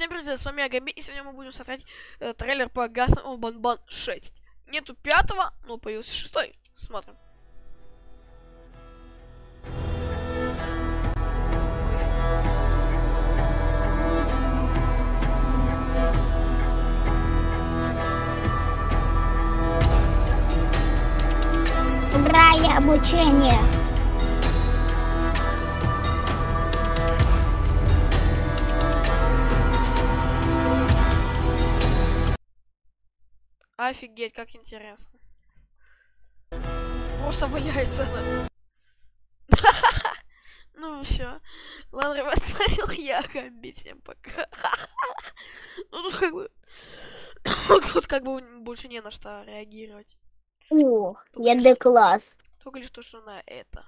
Всем привет, с вами Агаби, и сегодня мы будем смотреть э, трейлер по Гасному Банбан 6. Нету пятого, но появился шестой. Смотрим. Игра и обучение. Офигеть, как интересно. Просто валяется она. Ну все. Ладно, ребят, смотрел я Агаби. Всем пока. Ну тут как бы... Тут как бы больше не на что реагировать. О, я Д-класс. Только лишь то, что на это.